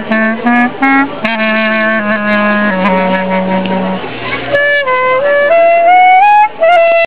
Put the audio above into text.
together